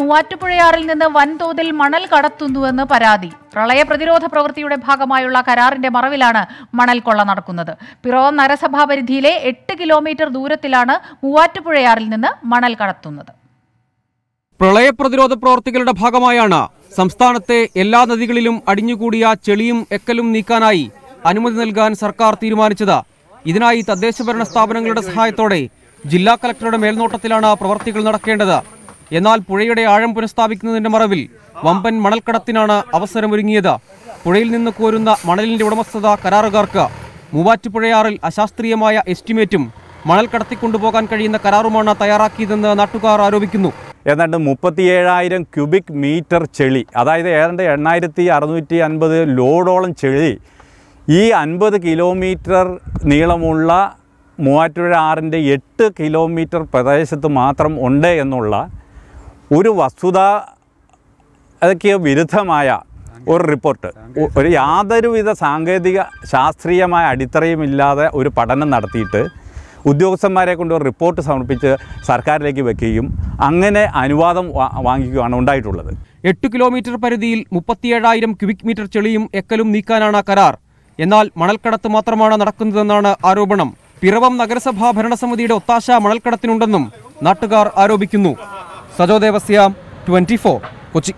മൂവാറ്റുപുഴയാറിൽ നിന്ന് വൻതോതിൽ മണൽ കടത്തുന്നുവെന്ന് പരാതി. പ്രളയ പ്രതിരോധ പ്രവൃത്തിയുടെ ഭാഗമായുള്ള കരാറിന്റെ മറവിലാണ് മണൽ കൊള്ള നടക്കുന്നത്. പിറവം നരസഭാ പരിധിയിലെ എട്ട് കിലോമീറ്റർ ദൂരത്തിലാണ് മൂവാറ്റുപുഴയാറിൽ നിന്ന് മണൽ കടത്തുന്നത്. പ്രളയ പ്രതിരോധ പ്രവർത്തികളുടെ ഭാഗമായാണ് സംസ്ഥാനത്തെ എല്ലാ നദികളിലും അടിഞ്ഞുകൂടിയ ചെളിയും എക്കലും നീക്കാനായി അനുമതി നൽകാൻ സർക്കാർ തീരുമാനിച്ചത്. ഇതിനായി തദ്ദേശഭരണ സ്ഥാപനങ്ങളുടെ സഹായത്തോടെ ജില്ലാ കലക്ടറുടെ മേൽനോട്ടത്തിലാണ് പ്രവർത്തികൾ നടക്കേണ്ടത്. എന്നാൽ പുഴയുടെ ആഴം പുനഃസ്ഥാപിക്കുന്നതിന്റെ മറവിൽ വമ്പൻ മണൽക്കടത്തിനാണ് അവസരമൊരുങ്ങിയത്. പുഴയിൽ നിന്ന് കോരുന്ന മണലിന്റെ ഉടമസ്ഥത കരാറുകാർക്ക് മൂവാറ്റുപുഴയാറിൽ അശാസ്ത്രീയമായ എസ്റ്റിമേറ്റും മണൽ കടത്തിക്കൊണ്ടുപോകാൻ കഴിയുന്ന കരാറുമാണ് തയ്യാറാക്കിയതെന്ന് നാട്ടുകാർ ആരോപിക്കുന്നു. ഏതാണ്ട് മുപ്പത്തിയേഴായിരം ക്യൂബിക് മീറ്റർ ചെളി അതായത് ഏതാണ്ട് എണ്ണായിരത്തി അറുന്നൂറ്റി അൻപത് ലോഡോളം ചെളി ഈ അൻപത് കിലോമീറ്റർ നീളമുള്ള മൂവാറ്റുപുഴ ആറിന്റെ എട്ട് കിലോമീറ്റർ പ്രദേശത്ത് മാത്രം ഉണ്ട് എന്നുള്ള ഒരു വസ്തുത അതൊക്കെ വിരുദ്ധമായ ഒരു റിപ്പോർട്ട്. ഒരു യാതൊരുവിധ സാങ്കേതിക ശാസ്ത്രീയമായ അടിത്തറയുമില്ലാതെ ഒരു പഠനം നടത്തിയിട്ട് ഉദ്യോഗസ്ഥന്മാരെ കൊണ്ട് ഒരു റിപ്പോർട്ട് സമർപ്പിച്ച് സർക്കാരിലേക്ക് വെക്കുകയും അങ്ങനെ അനുവാദം വാ- വാങ്ങിക്കുകയാണ് ഉണ്ടായിട്ടുള്ളത്. എട്ട് കിലോമീറ്റർ പരിധിയിൽ മുപ്പത്തിയേഴായിരം ക്യൂബിക് മീറ്റർ ചെളിയും എക്കലും നീക്കാനാണ് കരാർ. എന്നാൽ മണൽക്കടത്ത് മാത്രമാണ് നടക്കുന്നതെന്നാണ് ആരോപണം. പിറവം നഗരസഭാ ഭരണസമിതിയുടെ ഒത്താശ മണൽക്കടത്തിനുണ്ടെന്നും നാട്ടുകാർ ആരോപിക്കുന്നു. സജോ ദേവസ്യ ട്വന്റി കൊച്ചി